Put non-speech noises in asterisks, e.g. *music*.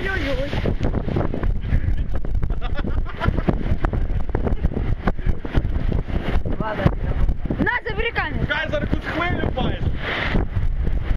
Ой-ой-ой. *laughs* Ладно, На, забери камеру. Кайзер,